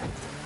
back.